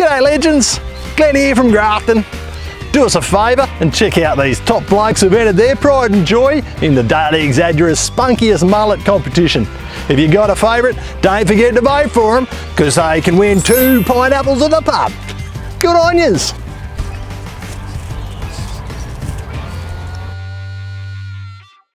G'day legends, Glenn here from Grafton. Do us a favour and check out these top blokes who've entered their pride and joy in the Daily Examiner's spunkiest mullet competition. If you've got a favourite, don't forget to vote for them because they can win two pineapples at the pub. Good on yous.